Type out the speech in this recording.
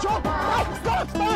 球，来。